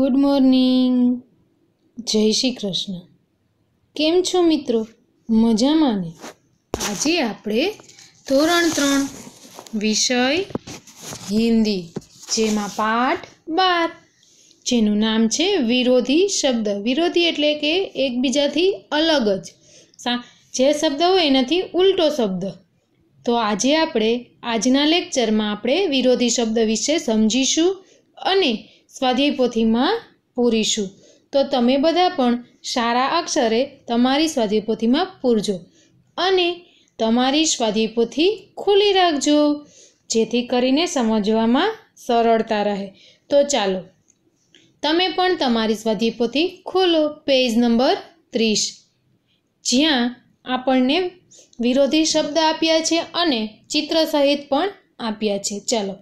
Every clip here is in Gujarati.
Good morning. જય શ્રી કૃષ્ણ. કેમ છો મિત્રો? મજામાં ને? આજે આપણે ધોરણ ત્રણ, વિષય હિન્દી, જેમાં પાઠ બાર, જેનું નામ છે વિરોધી શબ્દ. વિરોધી એટલે કે એકબીજાથી અલગ જ. સા- જે શબ્દ હોય એનાથી ઉલટો શબ્દ. તો આજે આપણે આજના લેક્ચરમાં આપણે વિરોધી શબ્દ વિશે સમજીશું અને સ્વાધ્યાય પોથીમાં પૂરીશું. તો તમે બધા પણ સારા અક્ષરે તમારી સ્વાધ્યાય પોથીમાં પૂરજો અને તમારી સ્વાધ્યાય પોથી ખુલ્લી રાખજો, જેથી કરીને સમજવામાં સરળતા રહે. તો ચાલો, તમે પણ તમારી સ્વાધ્યાય પોથી ખોલો પેજ નંબર ત્રીસ. જ્યાં આપણને વિરોધી શબ્દ આપ્યા છે અને ચિત્ર સહિત પણ આપ્યા છે. ચાલો,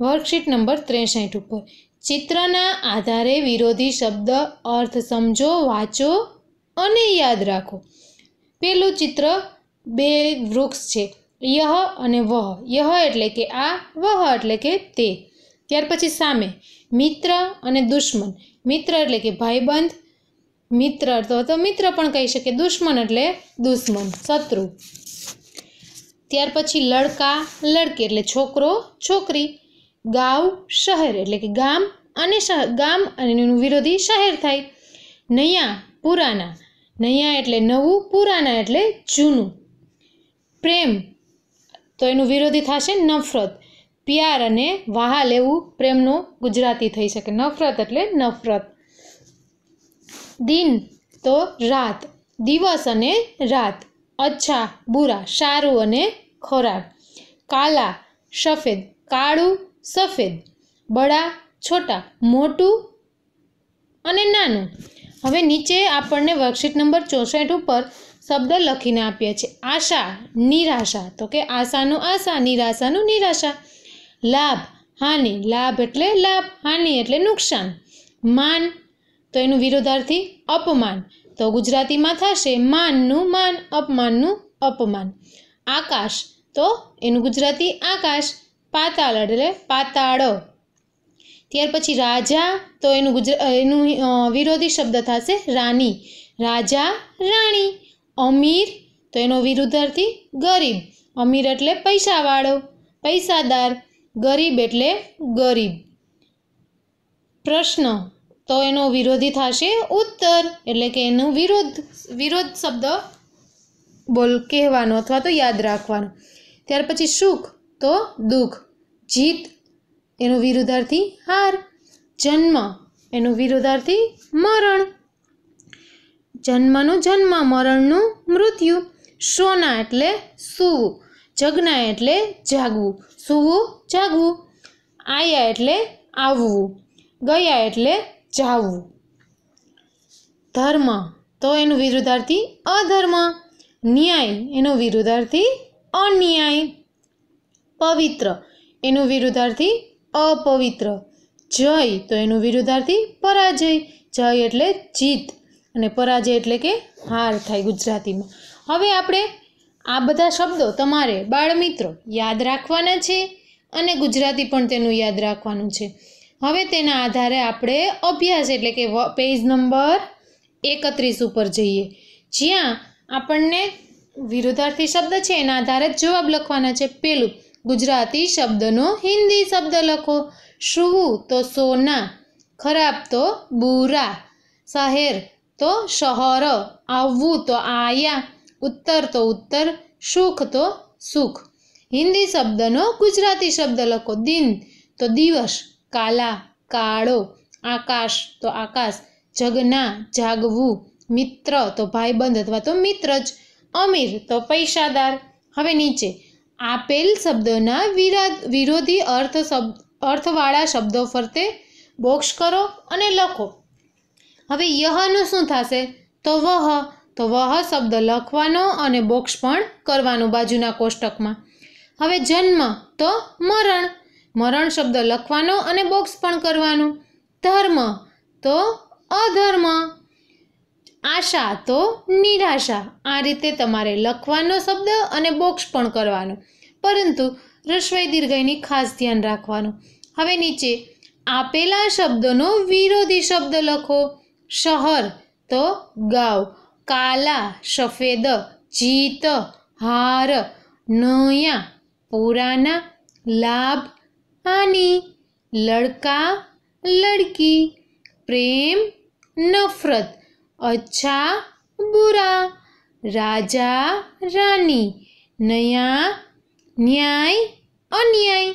વર્કશીટ નંબર ત્રેસઠ ઉપર. ચિત્રના આધારે વિરોધી શબ્દ, અર્થ સમજો, વાંચો અને યાદ રાખો. પેલું ચિત્ર બે વૃક્ષ છે. યહ અને વહ. યહ એટલે કે આ, વહ એટલે કે તે. ત્યાર પછી સામે, મિત્ર અને દુશ્મન. મિત્ર એટલે કે ભાઈબંધ. મિત્ર તો તો મિત્ર પણ કહી શકે દુશ્મન એટલે દુશ્મન, શત્રુ. ત્યાર પછી લડકા, લડકી એટલે છોકરો, છોકરી. ગાવ શહેર, એટલે કે ગામ અને ગામ અને એનું વિરોધી શહેર થાય. નૈયા પુરાના, નૈયા એટલે નવું, પુરાના એટલે જૂનું. પ્રેમ, તો એનું વિરોધી થશે નફરત. પ્યાર અને વહાલ એવું પ્રેમનું ગુજરાતી થઈ શકે. નફરત એટલે નફરત. દિન, તો રાત. દિવસ અને રાત. અચ્છા, બુરા, સારું અને ખોરાક. કાલા, સફેદ. કાળું સફેદ બડા છોટા, મોટું અને નાનું. હવે નીચે આપણને વર્કશીટ નંબર ચોસઠ ઉપર શબ્દ લખીને આપ્યા છે આશા, નિરાશા. તો કે આશાનું આશા, નિરાશાનું નિરાશા. લાભ, હાનિ. લાભ એટલે લાભ, હાનિ એટલે નુકસાન. માન, તો એનું વિરોધાર્થી અપમાન. તો ગુજરાતીમાં થશે માનનું માન, અપમાનનું અપમાન. આકાશ, તો એનું ગુજરાતી આકાશ. પાતાળ, એટલે પાતાળ. ત્યાર પછી રાજા, તો એનું ગુજરા એનું વિરોધી શબ્દ થશે રાની રાજા, રાણી. અમીર, તો એનો વિરુદ્ધાર્થી ગરીબ. અમીર એટલે પૈસાવાળો, પૈસાદાર. ગરીબ એટલે ગરીબ. પ્રશ્ન, તો એનો વિરોધી થશે ઉત્તર, એટલે કે એનું વિરોધ વિરોધ શબ્દ બોલ, કહેવાનો અથવા તો યાદ રાખવાનો. ત્યાર પછી સુખ, તો દુઃખ. જીત, એનો વિરુદ્ધાર્થી હાર. જન્મ, એનું વિરુદ્ધાર્થી મરણ. જન્મનું જન્મ, મરણનું મૃત્યુ. સોના એટલે સૂવું, જગના એટલે જાગવું, સૂવું, જાગવું. આયા એટલે આવવું, ગયા એટલે જાવું. ધર્મ, તો એનું વિરુદ્ધાર્થી અધર્મ. ન્યાય, એનો વિરુદ્ધાર્થી અન્યાય. પવિત્ર એનું વિરુદ્ધાર્થી અપવિત્ર. જય તો એનું વિરુદ્ધાર્થી પરાજય. જય એટલે જીત. અને પરાજય એટલે કે હાર થાય ગુજરાતીમાં. હવે આપણે આ બધા શબ્દો તમારે બાળમિત્રો યાદ રાખવાના છે અને ગુજરાતી પણ તેનું યાદ રાખવાનું છે. હવે તેના આધારે આપણે અભ્યાસ એટલે કે પેજ નંબર એકત્રીસ ઉપર જઈએ. જ્યાં આપણને વિરુદ્ધાર્થી શબ્દ છે એના આધારે જવાબ લખવાના છે. પેલું ગુજરાતી શબ્દનો હિન્દી શબ્દ લખો. શું તો સોના, ખરાબ તો બુરા શહેર તો શહર, આવવું તો આયા, ઉત્તર તો ઉત્તર, સુખ તો સુખ. હિન્દી શબ્દનો ગુજરાતી શબ્દ લખો. દિન તો દિવસ, કાલા, કાળો, આકાશ તો આકાશ, જગના, જાગવું, મિત્ર તો ભાઈબંધ અથવા તો મિત્ર જ, અમીર તો પૈસાદાર. હવે નીચે આપેલ શબ્દોના વિરોધી અર્થ શબ્દ અર્થવાળા શબ્દો ફરતે બોક્સ કરો અને લખો. હવે યહનું શું થશે? તો વહ તો વહ શબ્દ લખવાનો અને બોક્સ પણ કરવાનું બાજુના કોષ્ટકમાં. હવે જન્મ, તો મરણ. મરણ શબ્દ લખવાનો અને બોક્સ પણ કરવાનું. ધર્મ, તો અધર્મ. આશા તો નિરાશા. આ રીતે તમારે લખવાનો શબ્દ અને બોક્સ પણ કરવાનો. પરંતુ રસવાઈ દીર્ઘયની ખાસ ધ્યાન રાખવાનું. હવે નીચે આપેલા શબ્દનો વિરોધી શબ્દ લખો. શહર તો ગાવ. કાલા સફેદ, જીત, હાર, નયા, પુરાના, લાભ આની લડકા, લડકી, પ્રેમ, નફરત. અચ્છા, બુરા. રાજા, રાની. નયા, ન્યાય, અન્યાય.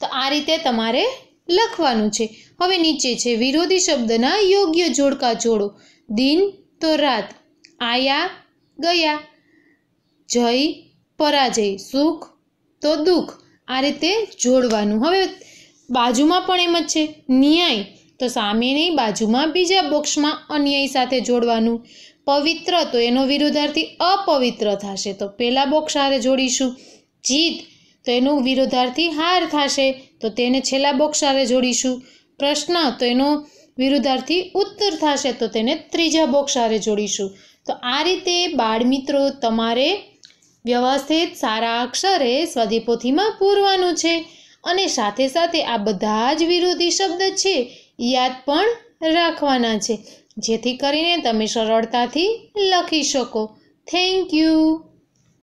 તો આ રીતે તમારે લખવાનું છે. હવે નીચે છે, વિરોધી શબ્દના યોગ્ય જોડકા જોડો. દિન તો રાત. આયા, ગયા. જય, પરાજય. સુખ તો દુઃખ. આ રીતે જોડવાનું. હવે બાજુમાં પણ એમ જ છે. ન્યાય. તો સામેની બાજુમાં બીજા બોક્સમાં અન્યાય સાથે જોડવાનું. પવિત્ર, તો એનો વિરોધાર્થી અપવિત્ર થશે. તો પહેલા બોક્સ હારે જોડીશું. જીત, તો એનું વિરોધાર્થી હાર થશે. તો તેને છેલ્લા બોક્સ હારે જોડીશું. પ્રશ્ન, તો એનો વિરુદ્ધાર્થી ઉત્તર થશે. તો તેને ત્રીજા બોક્સ હારે જોડીશું. તો આ રીતે બાળમિત્રો તમારે વ્યવસ્થિત સારા અક્ષરે સ્વાધ્યાયપોથીમાં પૂરવાનું છે. અને સાથે સાથે આ બધા જ વિરોધી શબ્દ છે. યાદ પણ રાખવાના છે. જેથી કરીને તમે સરળતાથી લખી શકો. Thank you